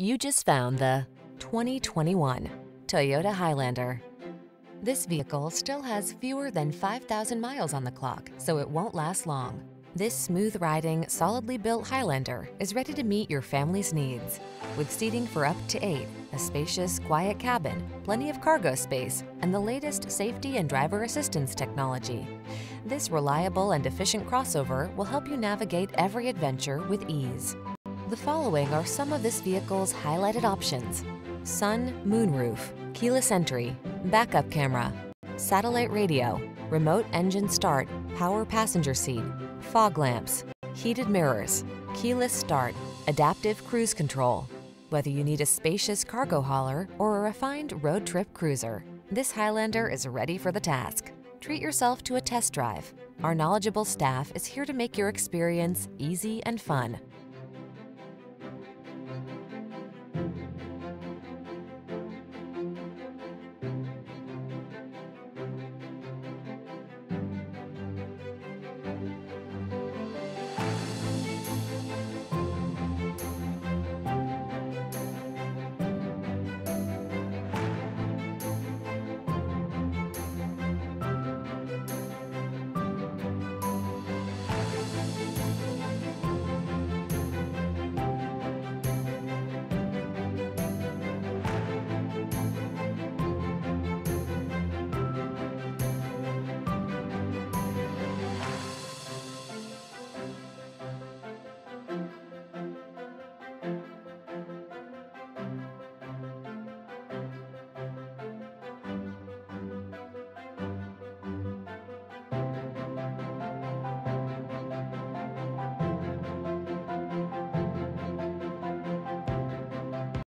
You just found the 2021 Toyota Highlander. This vehicle still has fewer than 5,000 miles on the clock, so it won't last long. This smooth-riding, solidly built Highlander is ready to meet your family's needs. With seating for up to eight, a spacious, quiet cabin, plenty of cargo space, and the latest safety and driver assistance technology. This reliable and efficient crossover will help you navigate every adventure with ease. The following are some of this vehicle's highlighted options. Sun moonroof, keyless entry, backup camera, satellite radio, remote engine start, power passenger seat, fog lamps, heated mirrors, keyless start, adaptive cruise control. Whether you need a spacious cargo hauler or a refined road trip cruiser, this Highlander is ready for the task. Treat yourself to a test drive. Our knowledgeable staff is here to make your experience easy and fun.